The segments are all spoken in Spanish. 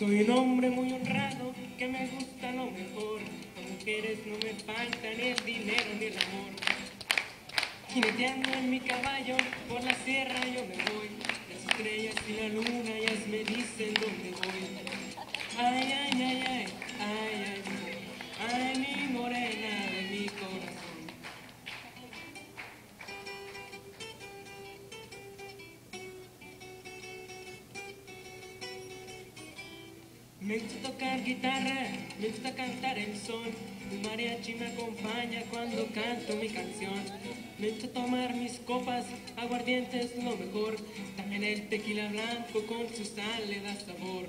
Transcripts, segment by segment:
Soy un hombre muy honrado que me gusta lo mejor. A mujeres no me falta ni el dinero ni el amor. Jineteando en mi caballo por la sierra yo me voy. Las estrellas y la luna ellas me dicen dónde voy. Ay, Me gusta tocar guitarra, me gusta cantar el son. Un mariachi me acompaña cuando canto mi canción. Me gusta tomar mis copas, aguardiente es lo mejor. También el tequila blanco con su sal le da sabor.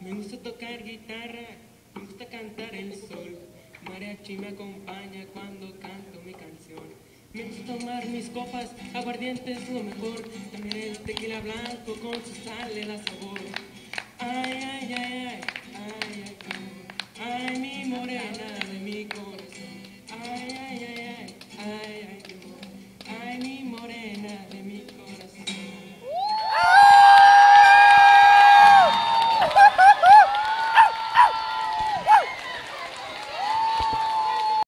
Me gusta tocar guitarra, me gusta cantar el sol. Mariachi me acompaña cuando canto mi canción. Me gusta tomar mis copas, aguardiente es lo mejor. También el tequila blanco con su sal le da sabor. Ay, ay, ay, ay, ay, ay, ay, ay mi morena.